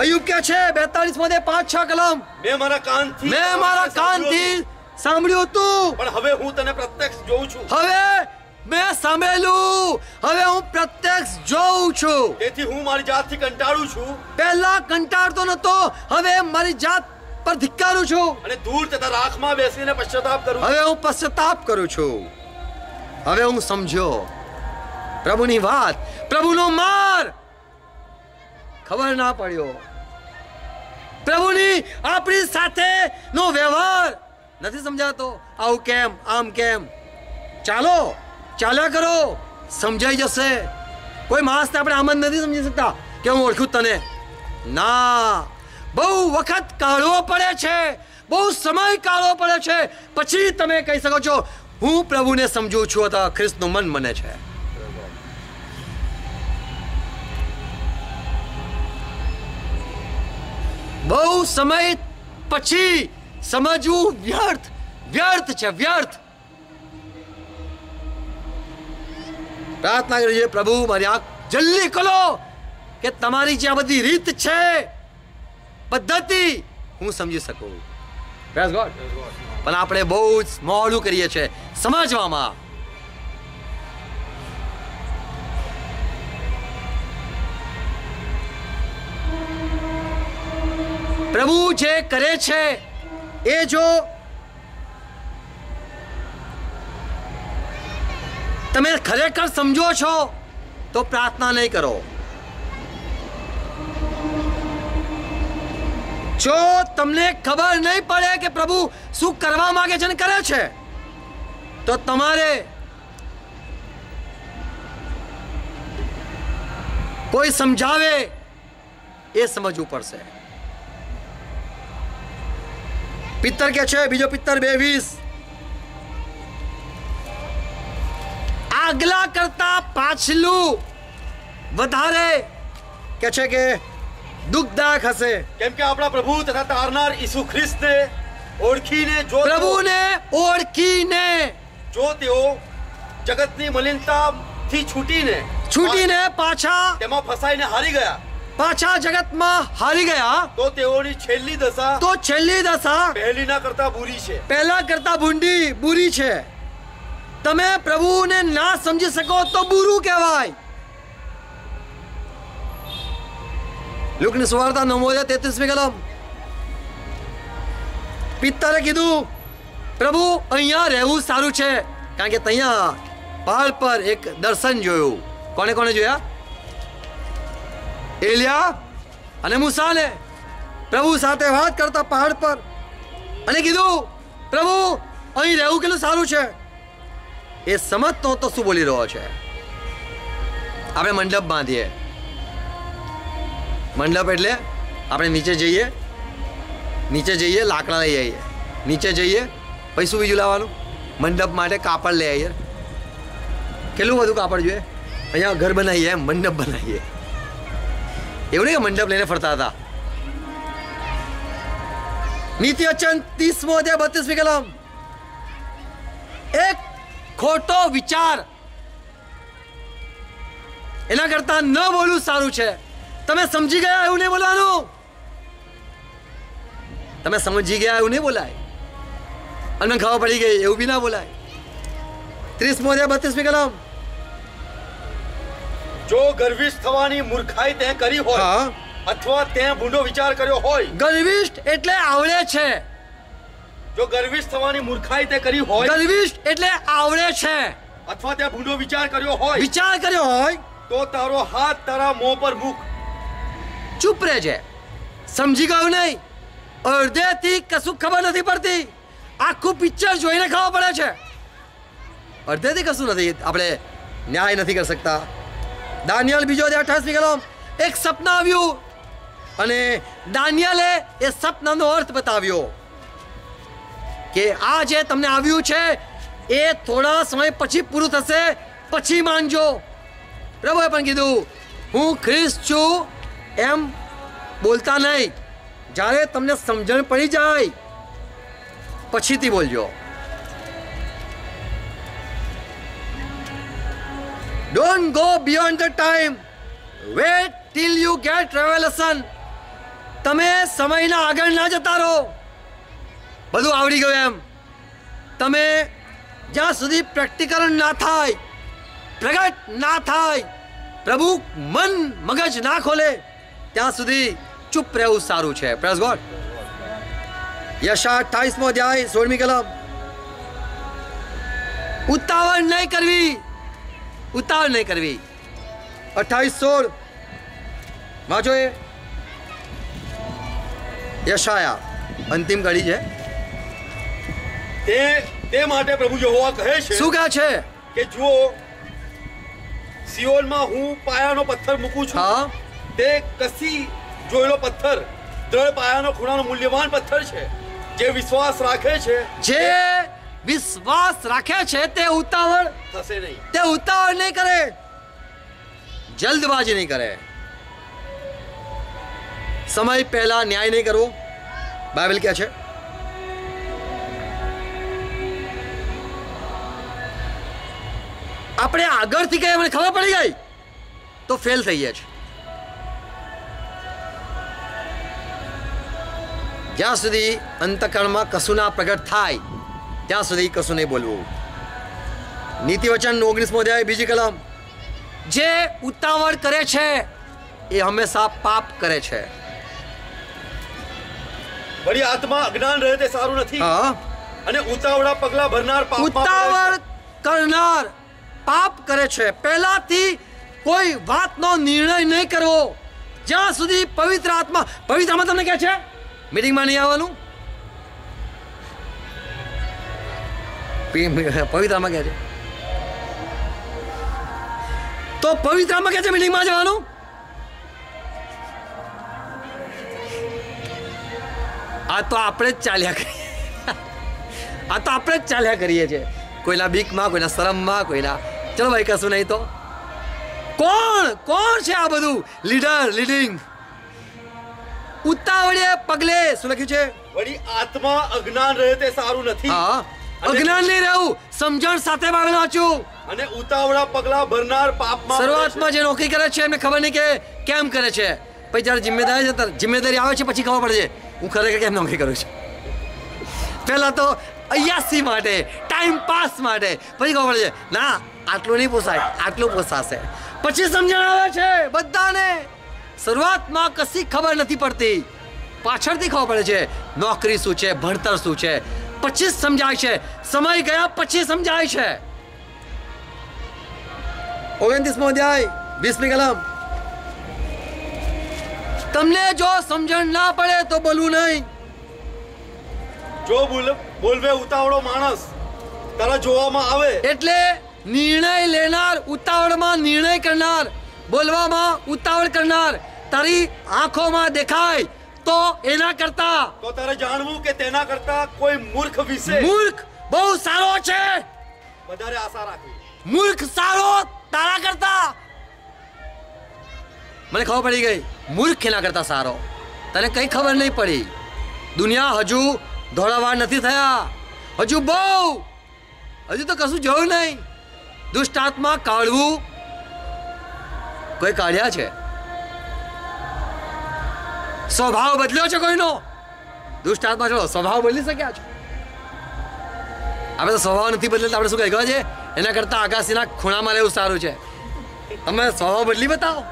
અયુબ કે છે? બેતાલીસ મોદે પાંચ છ કલમ. મેં મારા કાનથી મેં મારા કાનથી સાંભળ્યું હતું. પણ હવે હું તને પ્રત્યક્ષ જોઉં છું. હવે મેં સાંભળેલું. હવે હું પ્રત્યક્ષ જોઉં છું. તેથી હું મારી જાતથી કંટાળું છું. પહેલા કંટાળતો નતો હવે મારી જાત પર ધિક્કારું છું. અને દૂર તથા રાખમાં બેસીને પશ્ચાતાપ કરું હવે હું પશ્ચાતાપ કરું છું. હવે હું સમજ્યો પ્રભુની વાત પ્રભુનો માર. ખબર ના પડ્યો. પ્રભુની આપણી સાથે નો વ્યવહાર. નથી સમજાતો? આવું કેમ? આમ કેમ? ચાલો, ચાલ્યા કરો. સમજાઈ જશે. કોઈ માણસને આપણે આમ જ નથી સમજી શકતા કે હું ઓળખું તને. ના, બહુ વખત કાઢવો પડે છે. બહુ સમય કાઢવો પડે છે. પછી તમે કહી શકો છો, હું પ્રભુને સમજું છું. અથવા ખ્રિસ્તનું મન મને છે. બહુ સમય પછી સમજવું વ્યર્થ વ્યર્થ છે વ્યર્થ. પ્રાર્થના કરીએ પ્રભુ મારી આંખ જલ્દી ખોલો કે તમારી જે આ બધી રીત છે પદ્ધતિ હું સમજી શકું. પણ આપણે બહુ જ મોડું કરીએ છીએ સમજવામાં. પ્રભુ જે કરે છે, એ જો તમે ખરેખર સમજો છો, તો પ્રાર્થના નહીં કરો. જો તમને ખબર નહીં પડે કે પ્રભુ શું કરવા માંગે છે ને કરે છે, તો તમારે કોઈ સમજાવે એ સમજવું પડશે. પિત્તર કે છે? બીજો પિત્તર બે વીસ આગલા કરતા પાછલું વધારે કે છે કે દુઃખદાયક હશે? કેમ કે આપણા પ્રભુ તથા તારનાર ઈસુ ખ્રિસ્તે ઓળખીને જો પ્રભુને ઓળખીને જો તેઓ જગતની મલિનતાથી છૂટીને છૂટીને પાછા તેમાં ફસાઈને હારી ગયા. પાછા જગતમાં હારી ગયા. તો તેઓની છેલ્લી દશા તો છેલ્લી દશા પહેલીના કરતા બુરી છે. પહેલા કરતા ભૂંડી બુરી છે. તમે પ્રભુને ના સમજી શકો તો બુરું કહેવાય. લુકની સુવાર્તા નમોદે તેત્રીસમી કલમ. પિત્તરે કીધું પ્રભુ અહીંયા રહેવું સારું છે. કારણ કે ત્યાં પહાડ પર એક દર્શન જોયું. કોને કોને જોયા? એલિયા અને મૂસાને પ્રભુ સાથે વાત કરતા પહાડ પર અને કીધું, પ્રભુ, અહીં રહેવું કેટલું સારું છે? એ સમજતો તો શું બોલી રહ્યો છે. આપણે મંડપ બાંધીએ. મંડપ એટલે આપણે નીચે જઈએ નીચે જઈએ, લાકડા લઈ આવીએ. નીચે જઈએ પછી શું બીજું લાવવાનું. મંડપ માટે કાપડ લઈ આવીએ. કેટલું બધું કાપડ જોઈએ? અહીંયા ઘર બનાવીએ, મંડપ બનાવીએ. એવું નહીં મંડપ લઈને ફરતા હતા નીતિ વચન ત્રીસમો અધ્યાય બત્રીસમી કલમ એક ખોટો વિચાર એના કરતા ન બોલવું સારું છે તમે સમજી ગયા એવું નહીં બોલવાનું તમે સમજી ગયા એવું નહીં બોલાય અને ખબર પડી ગઈ એવું બી ના બોલાય ત્રીસમો અધ્યાય બત્રીસમી કલમ જો ગર્વિષ્ઠ થવાની મૂર્ખાઈ તે કરી હોય અથવા તે ભૂંડો વિચાર કર્યો હોય ગર્વિષ્ઠ એટલે આવડે છે. જો ગર્વિષ્ઠ થવાની મૂર્ખાઈ તે કરી હોય ગર્વિષ્ઠ એટલે આવડે છે. અથવા તે ભૂંડો વિચાર કર્યો હોય વિચાર કર્યો હોય તો તારો હાથ તારા મોં પર મૂક. ચૂપ રહેજે. સમજી ગયો નહીં? અડધેથી કશું ખબર નથી પડતી. આખું પિક્ચર જોઈને ખબર પડે છે. અડધેથી કશું નથી. આપણે ન્યાય નથી કરી શકતા. દાનિયલ બીજો અધ્યાય અઠ્ઠાવીસમી કલમ એક સપના આવ્યું. અને દાનિયલે એ સપનાનો અર્થ બતાવ્યો કે આ જે તમને આવ્યું છે, એ થોડા સમય પછી પૂરું થશે, પછી માનજો. પ્રભુએ પણ કીધું, હું ખ્રિસ્ત છું, એમ બોલતા નહીં. જ્યારે તમને સમજણ પડી જાય, પછીથી બોલજો. Don't go beyond the time Wait till you get revelation. તમે સમયના આગળ ના જતા રહો. બધું આવડી ગયું એમ. તમે જ્યાં સુધી પ્રેક્ટિકલ ના થાય, પ્રગટ ના થાય, પ્રભુ મન મગજ ના ખોલે, ત્યાં સુધી ચૂપ રહેવું સારું છે. પ્રેસ ગોડ યશા અઠ્ઠાવીસમો અધ્યાય સોળમી કલમ. ઉતાવળ નહીં કરવી. ઉતાવળ નહીં કરવી. અઠ્ઠાવીસ સોળ. વાંચો એ. યશાયા. અંતિમ કડી છે. તે તે માટે પ્રભુ યહોવા કહે છે શું કહે છે? કે જુઓ સિયોનમાં હું પાયાનો પથ્થર મૂકું છું. હા. તે કસી જોયેલો પથ્થર ત્રણ પાયાનો ખૂણાનો મૂલ્યવાન પથ્થર છે જે વિશ્વાસ રાખે છે. જે વિશ્વાસ રાખે છે તે ઉતાવળ થશે નહીં તે ઉતાવળ નહીં કરે જલ્દબાજી નહીં કરે સમય પહેલા ન્યાય નહીં કરવો બાઇબલ કહે છે આપણે આગળથી કઈ મને ખબર પડી ગઈ તો ફેલ થઈ ગયા છે જ્યાં સુધી અંતકરણમાં કશું ના પ્રગટ થાય ત્યાં સુધી કશું નહીં બોલવું. નીતિ વચન ઓગણીસમો અધ્યાય બીજી કલમ. જે ઉતાવળ કરે છે એ હંમેશા પાપ કરે છે. વળી આત્મા અજ્ઞાન રહે તે સારું નથી. હા. અને ઉતાવળા પગલા ભરનાર પાપ ઉતાવળ કરનાર પાપ કરે છે. પહેલાથી કોઈ વાતનો નિર્ણય નહીં કરવો. જ્યાં સુધી પવિત્ર આત્મા પવિત્ર આત્મા તમને કહે છે? મીટિંગમાં નહીં આવવાનું? પી- પવિત્ર કહે છે. તો પવિત્રામાં કહે છે મિટિંગમાં જવાનું? આ તો આપણે જ ચાલ્યા કરીએ. આ તો આપણે જ ચાલ્યા કરીએ છીએ. કોઈના બીકમાં કોઈના શરમમાં કોઈના ચલો ભાઈ કશું નહીં તો. કોણ? કોણ છે આ બધું? Leader leading. ઉતાવળે પગલે શું લખ્યું છે? વળી આત્મા અજ્ઞાન રહે તે સારું નથી. હા. અજ્ઞાન નહીં રહેવું સમજણ સાથે બાબલ છું અને ઉતાવળા પગલા ભરનાર પાપમાં શરૂઆતમાં જે નોકરી કરે છે એમને ખબર નહીં કે કેમ કરે છે. પછી જ્યારે જિમ્મેદારી છે જિમ્મેદારી આવે છે પછી ખબર પડે છે હું ખરેખર કેમ નોકરી કરું છું. પહેલાં તો અયાસી માટે ટાઈમ પાસ માટે પછી ખબર પડે છે ના આટલું નહીં પોસાય આટલું પોસાશે. પછી સમજણ આવે છે બધાને. શરૂઆતમાં કશી ખબર નથી પડતી. પાછળથી ખબર પડે છે નોકરી શું છે ભણતર શું છે? પછી સમજાય છે. સમય ગયા પછી સમજાય છે. ઓગણત્રીસમો અધ્યાય વીસમી કલમ. તમને જો સમજણ ના પડે તો બોલવું નહીં. જો બોલ બોલવે ઉતાવળો માણસ તારા જોવામાં આવે. એટલે નિર્ણય લેનાર ઉતાવળમાં નિર્ણય કરનાર બોલવામાં ઉતાવળ કરનાર તારી આંખોમાં દેખાય તો એના કરતા તો તારે જાણવું કે તેના કરતા કોઈ મૂર્ખ વિશે? મૂર્ખ બહુ સારો છે. વધારે આશા રાખવી. મૂર્ખ સારો તારા કરતા. મને ખબર પડી ગઈ મૂર્ખ એના કરતા સારો. તને કઈ ખબર નહીં પડી. દુનિયા હજુ ધોળાવાર નથી થયા. હજુ બહુ. હજુ તો કશું જોયું નહીં. દુષ્ટાત્મા કાઢવું કોઈ કાઢ્યા છે. સ્વભાવ બદલ્યો છે કોઈનો? દુષ્ટ આત્મા છો, સ્વભાવ બદલી શક્યા છે? આપણે તો સ્વભાવ નથી બદલેતા, આપણે શું કહે છે? એના કરતાં આકાશીના ખૂણામાં રહેવું સારું છે. તમે સ્વભાવ બદલી બતાવો.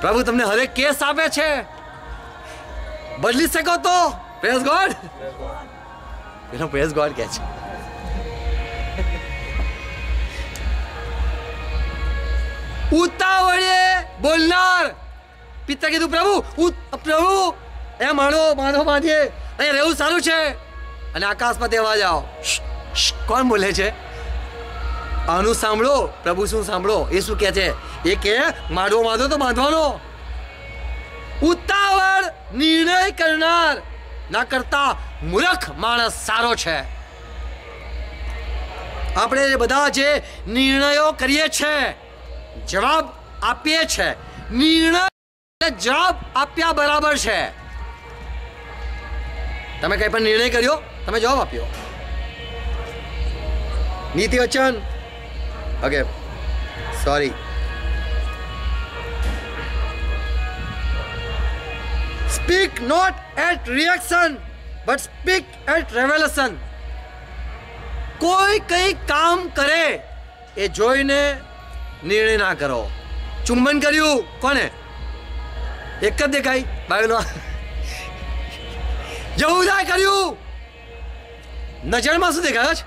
પ્રભુ તમને હરેક કેસ આપે છે. બદલી શકો તો? પ્રેસ ગોડ એનો પ્રેસ ગોડ કહે છે. ઉતાવળે બોલનાર પિતા કીધું, પ્રભુ હું પ્રભુ, એ માણો માણો માનીએ અહીંયા રહેવું સારું છે. અને આકાશમાં તેવા જાઓ. કોણ બોલે છે? આનું સાંભળો, પ્રભુ શું સાંભળો? એ શું કહે છે? એ કે માડવો માધો તો બાંધવાનો. ઉતાવળ નિર્ણય કરનાર, ના કરતા મૂર્ખ માણસ સારો છે. આપણે બધા જે નિર્ણયો કરીએ છે, જવાબ આપીએ છે. નિર્ણય જવાબ આપ્યા બરાબર છે. તમે કંઈ પણ નિર્ણય કર્યો, તમે જવાબ આપ્યો. નીતિ વચન okay sorry speak not at reaction but speak at revelation કોઈ કંઈ કામ કરે, એ જોઈને નિર્ણય ના કરો. ચુંબન કર્યું કોને? એક જ દેખાય. બાયલો યહૂદાએ કર્યું. નજરમાં શું દેખાય છે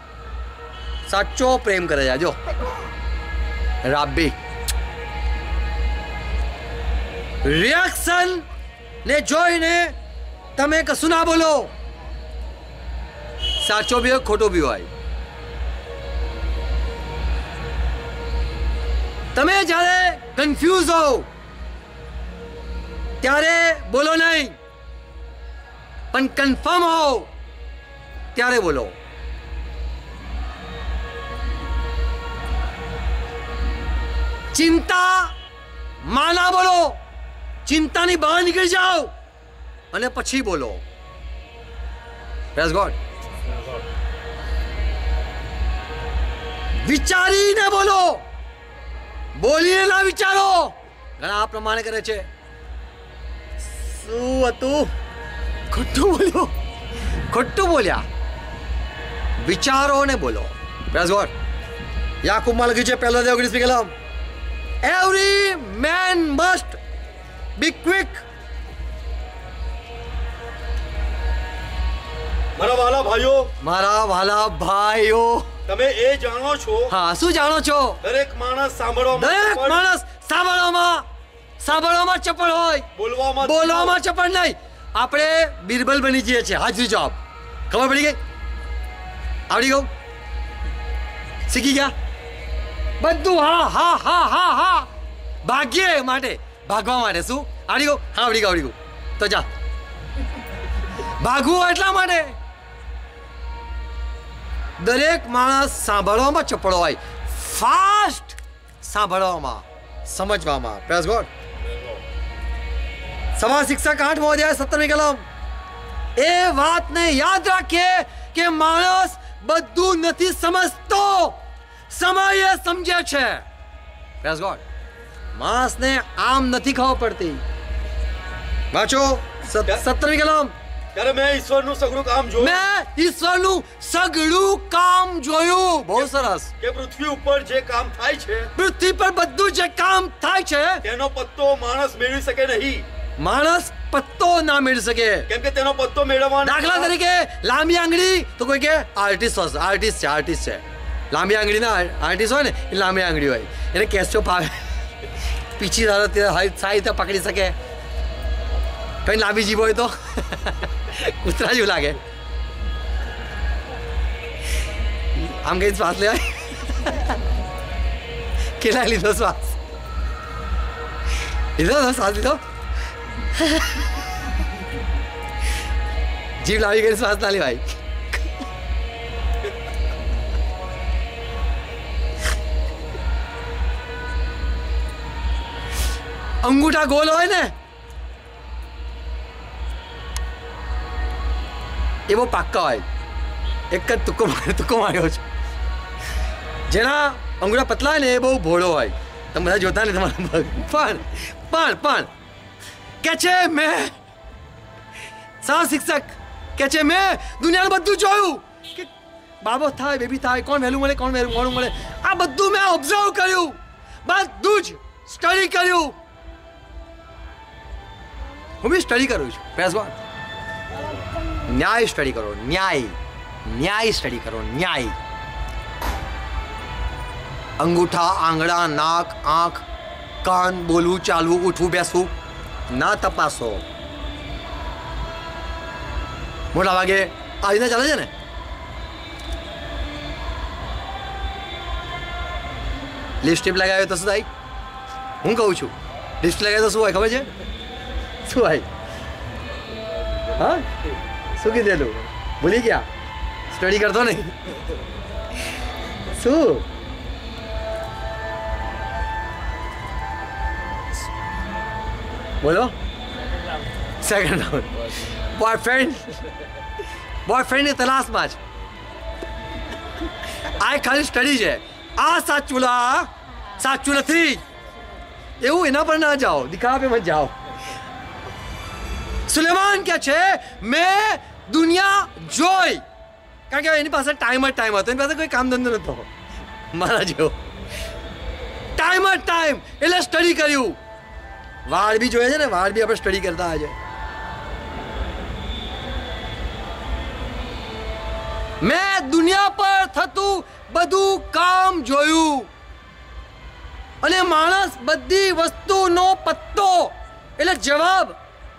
સાચો પ્રેમ કરે છે. જો. રાબી. રિએક્શન ને જોઈને તમે કશું ના બોલો. સાચો બી હોય, ખોટો બી હોય. તમે જ્યારે કન્ફ્યુઝ હો ત્યારે બોલો નહીં. પણ કન્ફર્મ હો ત્યારે બોલો. ચિંતા માના બોલો. ચિંતાની બહાર નીકળી જાઓ અને પછી બોલો. ગોડ વિચારીને બોલો. બોલીને ના વિચારો. ઘણા આ પ્રમાણે કરે છે. શું હતું ખોટું બોલ્યો ખોટું બોલ્યા વિચારો ને બોલો પ્રેસ ગોડ યાકુબમાં લખ્યું છે પહેલો દેવ ઓગણીસ કલમ every man must be quick મારા વાલા ભાઈઓ મારા વાલા ભાઈઓ તમે એ જાણો છો હા શું જાણો છો દરેક માણસ સાંભળવામાં દરેક ચપળ, માણસ સાંભળવામાં સાંભળવામાં ચપળ હોય. બોલવામાં બોલવામાં ચપળ નહીં. આપણે બિરબલ બની જઈએ છીએ. હાજરી જવાબ ખબર પડી ગઈ? આવડી ગયું? શીખી ગયા? બધું હા હા હા હા હા. ભાગ્ય માટે. ભાગવા માટે શું? આવડી ગયું? હા આવડી ગયું આવડી ગયું. તો જા. ભાગવું એટલા માટે. દરેક માણસ સાંભળવામાં ચપળ હોય. ફાસ્ટ સાંભળવામાં સમજવામાં. પ્રેસ ગોડ સભા શિક્ષક આઠ મહોદય સત્તરમી કલમ એ વાતને યાદ રાખીએ કે માણસ બધું નથી સમજતો સમયે સમજે છે પ્રેસ ગોડ માણસને આમ નથી ખબર પડતી વાંચો સત- સત્તરમી કલમ ત્યારે મેં ઈશ્વરનું સઘળું કામ જોયું મેં ઈશ્વરનું સગળું કામ જોયું બહુ સરસ કે પૃથ્વી ઉપર જે કામ થાય છે પૃથ્વી પર બધું જે કામ થાય છે તેનો પત્તો માણસ મેળવી શકે નહીં. માણસ પત્તો ના મેળવી શકે. કેમ કે તેનો પત્તો મેળવવાનો દાખલા તરીકે લાંબી આંગળી તો કોઈ કે આર્ટિસ્ટ હશે આર્ટિસ્ટ છે આર્ટિસ્ટ છે. લાંબી આંગળીના આર્ટિસ્ટ હોય ને એ લાંબી આંગળી હોય. એને કેસ્ટો ફાવે પીછી ધારો તે સારી રીતે પકડી શકે. કઈ લાંબી જીભ હોય તો? કૂતરા જેવું લાગે. આમ કઈ શ્વાસ લેવાય? કેટલા લીધો શ્વાસ? લીધો તો શ્વાસ લીધો? <laughs> જીભ લાવી કરી શ્વાસ ના લેવાય. અંગૂઠા ગોલ હોય ને, એ બહુ પાક્કા હોય. એક જ તુક્કો તુક્કો માર્યો છે. જેના અંગૂઠા પતલા હોય ને, એ બહુ ભોળો હોય. તમે બધા જોતા ને તમારા પણ પણ પણ કે છે મેં સહ શિક્ષક કે છે મેં દુનિયાનું બધું જોયું કે બાબો થાય બેબી થાય કોણ વહેલું મળે કોણ વહેલું મોડું મળે આ બધું મેં ઓબ્ઝર્વ કર્યું બધું જ સ્ટડી કર્યું હું બી સ્ટડી કરું છું પ્રેસ ગોડ ન્યાય સ્ટડી કરો ન્યાય ન્યાય સ્ટડી કરો ન્યાય અંગૂઠા આંગળા નાક આંખ કાન બોલવું ચાલવું ઉઠવું બેસવું ના તપાસો. મોટા ભાગે આ રીતના ચાલે છે ને? લિપસ્ટિક લગાવ્યો તો શું થાય? હું કહું છું લિપસ્ટિક લગાવ્યો તો શું હોય, ખબર છે? શું હોય? હા? શું કીધેલું ભૂલી ગયા? સ્ટડી કરતો નહીં? શું? બોલો? સેકન્ડ રાઉન્ડ બોયફ્રેન્ડ બોયફ્રેન્ડની તલાશમાં જ. આ ખાલી સ્ટડી છે. આ સાચું લા સાચું નથી. એવું એના પર ના જાઓ. દિખાવા પે મત જાઓ. સુલેમાન કે છે, મેં દુનિયા જોઈ. કારણ કે એની પાસે ટાઈમ જ ટાઈમ હતો. એની પાસે કોઈ કામ ધંધો નતો મારા જેવો. ટાઈમ જ ટાઈમ એટલે સ્ટડી કર્યું. વાળ બી જોઈએ છે ને વાળ બી આપણે સ્ટડી કરતા આજે મેં દુનિયા પર થતું બધું કામ જોયું. અને માણસ બધી વસ્તુનો પત્તો એટલે જવાબ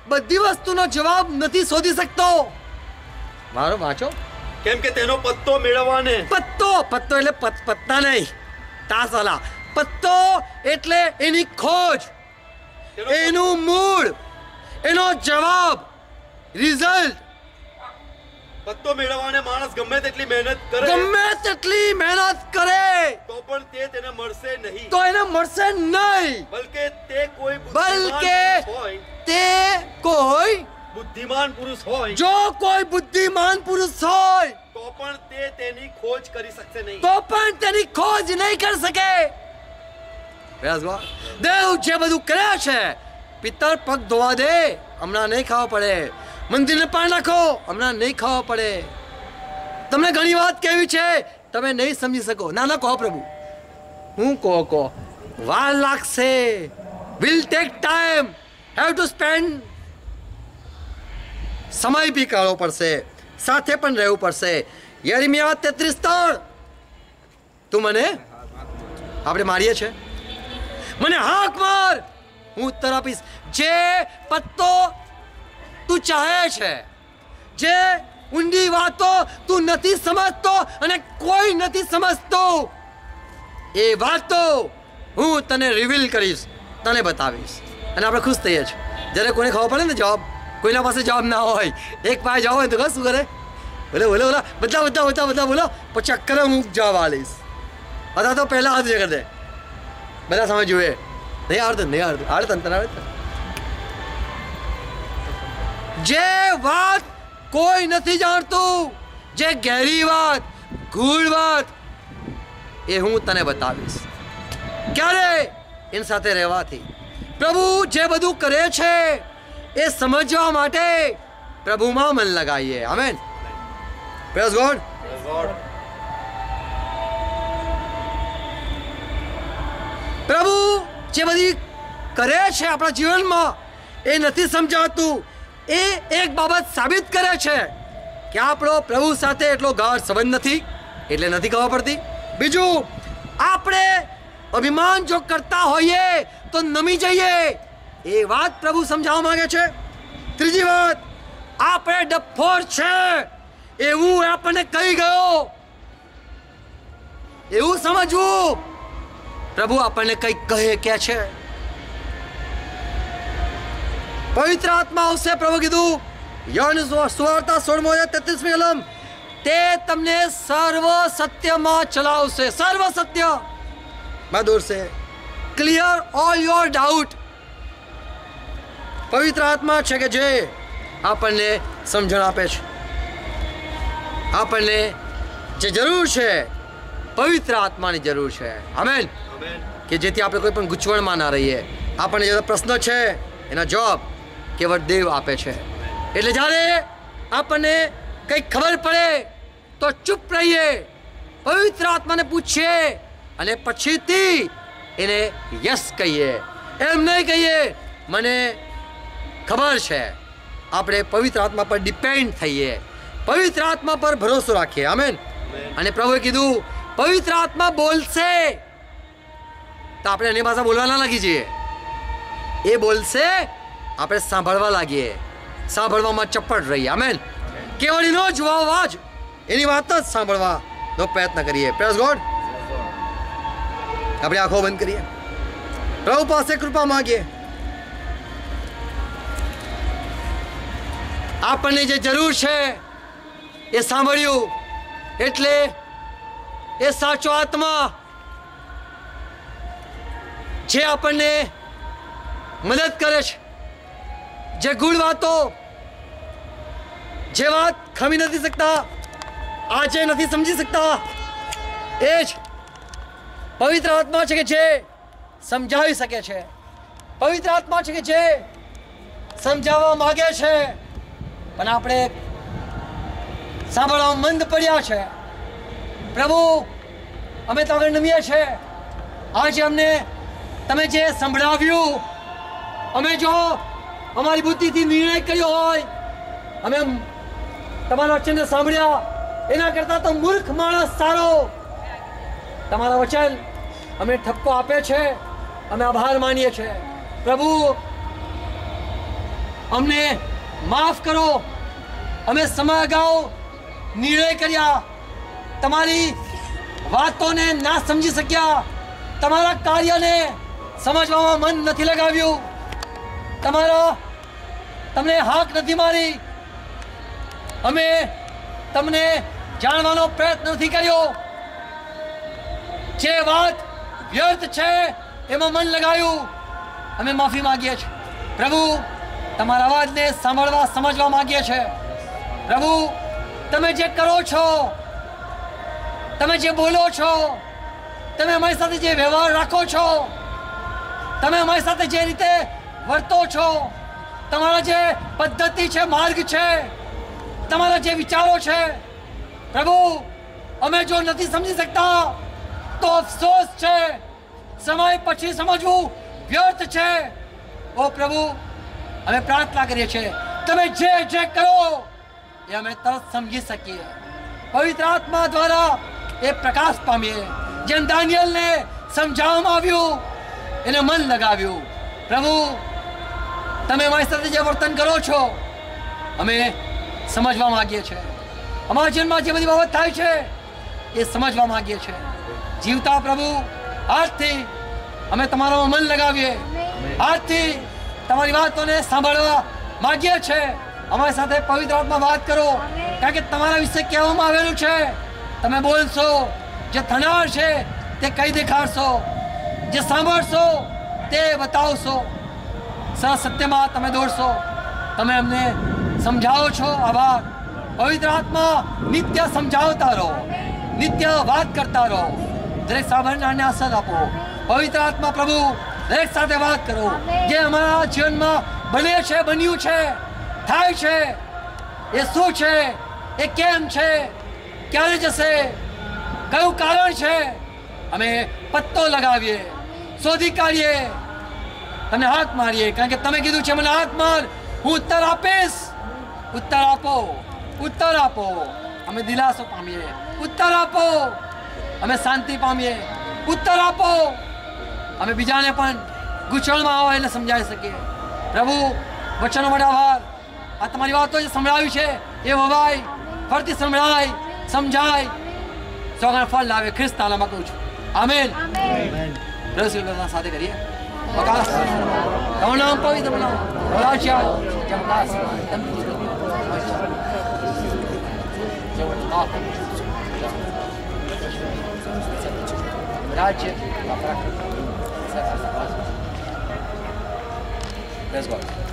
બધી વસ્તુનો જવાબ નથી શોધી શકતો. મારો વાંચો. કેમ કે તેનો પત્તો મેળવવાને. પત્તો પત્તો એટલે પત પત્તા નહીં. તાસવાલા પત્તો એટલે એની ખોજ. એનું મૂળ એનો જવાબ રિઝલ્ટ પત્તો મેળવવાને માણસ ગમે તેટલી મહેનત કરે. ગમે તેટલી મહેનત કરે. તો પણ તે તેને મળશે નહીં. તો એને મળશે નહીં. બલકે તે કોઈ બલકે તે કોઈ બુદ્ધિમાન પુરુષ હોય. જો કોઈ બુદ્ધિમાન પુરુષ હોય તો પણ તે તેની ખોજ કરી શકશે નહીં. તો પણ તેની ખોજ નહીં કરી શકે. દેવ જે બધું કરે છે, પિત્તળ પગ ધોવા દે, હમણાં નહીં ખાવા પડે. મંદિરને પાણી નાખો, હમણાં નહીં ખાવા પડે. તમને ઘણી વાત કેવી છે, તમે નહીં સમજી શકો. ના ના, કહો પ્રભુ. હું કહો કહો. વાર લાગશે. Will take time have to spend સમય બી કાઢવો પડશે. સાથે પણ રહેવું પડશે. યરિમિયા તેત્રીસ ત્રણ તું મને? આપણે મારીએ છે મને હાક માર. હું ઉત્તર આપીશ. જે પત્તો તું ચાહે છે, જે ઊંડી વાતો તું નથી સમજતો અને કોઈ નથી સમજતો, એ વાતો હું તને રિવીલ કરીશ, તને બતાવીશ. અને આપણે ખુશ થઈએ છીએ. જ્યારે કોઈને ખબર પડે ને જવાબ, કોઈના પાસે જવાબ ના હોય, એક પાસે જવાબ હોય તો શું કરે? બોલો બોલો, બોલા બધા બધા બધા બધા બોલો પછી અક્કરે હું જવાબ આલીશ અથવા તો પહેલાં હાથ કરી બધા સામે જુએ. નહીં આવડતું નહીં આવડતું. આવડતું તને આવડતું જે વાત કોઈ નથી જાણતું, જે ગહેરી વાત, ગૂઢ વાત, એ હું તને બતાવીશ. ક્યારે? એની સાથે રહેવાથી. પ્રભુ જે બધું કરે છે, એ સમજવા માટે પ્રભુમાં મન લગાવીએ. આમેન પ્રેઝ ગોડ પ્રભુ, જે બધી કરે છે આપણા જીવનમાં, એ નથી સમજાતું. એ એક બાબત સાબિત કરે છે કે આપણો પ્રભુ સાથે એટલો ગાઢ સંબંધ નથી, એટલે નથી ખબર પડતી. બીજું, આપણે અભિમાન જો કરતા હોઈએ તો નમી જઈએ, એ વાત પ્રભુ સમજાવવા માંગે છે. ત્રીજી વાત, આપણે ડફોર છે, એવું આપણને કહી ગયો. એવું સમજવું. પ્રભુ, આપણને કંઈક કહે કે છે? પવિત્ર આત્મા આવશે પ્રભુ કીધું. યન સુવાર્તા સોળમો તેત્રીસમી કલમ. તે તમને સર્વ સત્યમાં ચલાવશે. સર્વ સત્ય. માં દોરશે ક્લિયર ઓલ યોર ડાઉટ પવિત્ર આત્મા છે કે જે આપણને સમજણ આપે છે. આપણને જે જરૂર છે, પવિત્ર આત્માની જરૂર છે. આમેન કે જેથી આપણે કોઈ પણ ગૂંચવણમાં ના રહીએ. આપણને જે પ્રશ્ન છે એના જવાબ કેવળ દેવ આપે છે. એટલે જ્યારે આપણને કંઈક ખબર પડે તો ચૂપ રહીએ પવિત્ર આત્માને પૂછીએ અને પછીથી એને યસ કહીએ. એમ નહીં કહીએ મને ખબર છે. આપણે પવિત્ર આત્મા પર ડિપેન્ડ થઈએ. પવિત્ર આત્મા પર ભરોસો રાખીએ. આમેન. અને પ્રભુએ કીધું પવિત્ર આત્મા બોલશે તો આપણે એની ભાષા બોલવા ના લાગી જઈએ. એ બોલશે, આપણે સાંભળવા લાગીએ. સાંભળવામાં ચપ્પટ રહીએ આમેન. કેવળીનો જ અવાજ એની વાત જ સાંભળવાનો પ્રયત્ન કરીએ. પ્રેસ ગોડ આપણે આંખો બંધ કરીએ. પ્રભુ પાસે કૃપા માગીએ. આપણને જે જરૂર છે, એ સાંભળ્યું. એટલે એ સાચો આત્મા જે આપણને મદદ કરે છે. જે ગુણ વાતો, જે વાત ખમી નથી શકતા, આજે નથી સમજી શકતા, એ જ પવિત્ર આત્મા છે કે જે સમજાવી શકે છે. પવિત્ર આત્મા છે કે જે સમજાવવા માગે છે. પણ આપણે સાંભળવા મંદ પડ્યા છે. પ્રભુ, અમે તો આગળ નમીએ છીએ. આજે અમને તમે જે સંભળાવ્યું, અમે જો અમારી બુદ્ધિથી નિર્ણય કર્યો હોય, અમે તમારા વચનને સાંભળ્યા, એના કરતાં તો મૂર્ખ માણસ સારો. તમારા વચન અમે ઠપકો આપે છે, અમે આભાર માનીએ છીએ પ્રભુ, અમને માફ કરો. અમે સમય અગાઉ નિર્ણય કર્યા. તમારી વાતોને ના સમજી શક્યા. તમારા કાર્યને સમજવામાં મન નથી લગાવ્યું. તમારા, તમને હાક નથી મારી. અમે તમને જાણવાનો પ્રયત્ન નથી કર્યો. જે વાત વ્યર્થ છે એમાં મન લગાવ્યું. અમે માફી માંગીએ છીએ. પ્રભુ, તમારા અવાજને સાંભળવા, સમજવા માંગીએ છીએ. પ્રભુ, તમે જે કરો છો, તમે જે બોલો છો, તમે અમારી સાથે જે વ્યવહાર રાખો છો તમે અમારી સાથે જે રીતે વર્તો છો, તમારા જે પદ્ધતિ છે, માર્ગ છે, તમારા જે વિચારો છે, પ્રભુ, અમે જો નથી સમજી શકતા, તો અફસોસ છે. સમય પછી સમજવું વ્યર્થ છે. ઓ પ્રભુ, અમે પ્રાર્થના કરીએ છીએ, તમે જે જે કરો, એ અમે તરત સમજી શકીએ. પવિત્ર આત્મા દ્વારા એ પ્રકાશ પામીએ. જેમ દાનિયલને સમજાવવામાં આવ્યું એને મન લગાવ્યું. પ્રભુ તમે અમારી સાથે જે વર્તન કરો છો અમે સમજવા માંગીએ છીએ. અમારા જીવનમાં જે બધી બાબત થાય છે એ સમજવા માંગીએ છીએ. જીવતા પ્રભુ આજથી અમે તમારામાં મન લગાવીએ. આજથી તમારી વાતોને સાંભળવા માંગીએ છીએ. અમારી સાથે પવિત્ર આત્મા વાત કરો. કારણ કે તમારા વિશે કહેવામાં આવેલું છે તમે બોલશો જે થનાર છે તે કઈ દેખાડશો. જે સાંભળશો તે બતાવશો. સરસ સત્યમાં તમે દોડશો. તમે અમને સમજાવો છો આભાર પવિત્ર આત્મા નિત્ય સમજાવતા રહો. નિત્ય વાત કરતા રહો. દરેક સાંભળનારને આસર આપો. પવિત્ર આત્મા પ્રભુ દરેક સાથે વાત કરો. જે અમારા જીવનમાં બને છે બન્યું છે થાય છે એ શું છે એ કેમ છે ક્યારે જશે કયું કારણ છે અમે પત્તો લગાવીએ. શોધી કાઢીએ તમને હાથ મારીએ. કારણ કે તમે કીધું છે, મને હાથ માર, હું ઉત્તર આપીશ. ઉત્તર આપો ઉત્તર આપો. અમે દિલાસો પામીએ. ઉત્તર આપો. અમે શાંતિ પામીએ. ઉત્તર આપો. અમે બીજાને પણ ગૂંચવણમાં આવો એટલે સમજાવી શકીએ. પ્રભુ, વચનો માટે આભાર. આ તમારી વાતો જે સંભળાવી છે, એ વવાય ફરતી સંભળાય, સમજાય. સોગણ ફળ લાવે ખ્રિસ્તાલામાં કહું છું. આમેન. રસુલના સાથે કરીએ પ્રકાશ તમારું નામ પવિત્ર બનાવો રાજ્ય જમદાસ રાજ્ય Praise God.